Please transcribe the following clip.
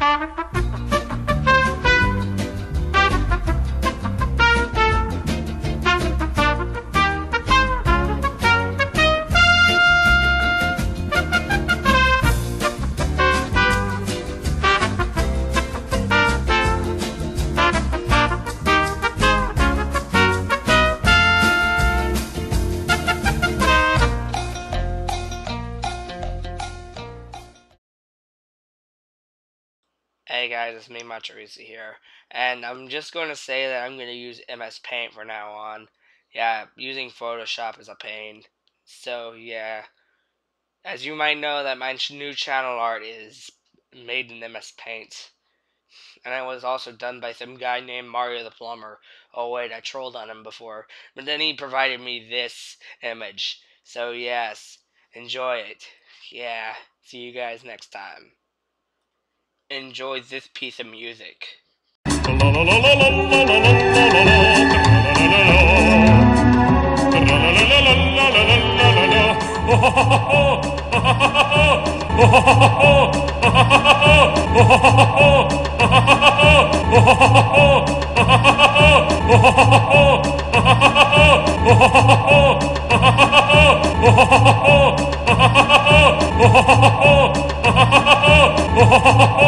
Música Hey guys, it's me Mochirisu here, and I'm just going to say that I'm going to use MS Paint from now on. Yeah, using Photoshop is a pain. So yeah, as you might know that my new channel art is made in MS Paint. And it was also done by some guy named Mario the Plumber. Oh wait, I trolled on him before. But then he provided me this image. So yes, enjoy it. Yeah, see you guys next time enjoy this piece of music.